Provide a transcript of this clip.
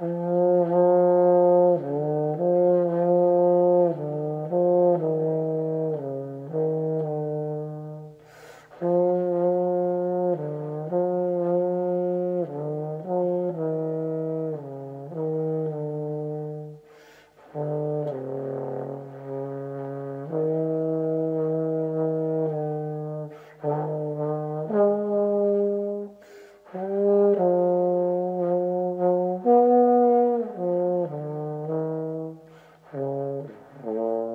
Uh, 系咯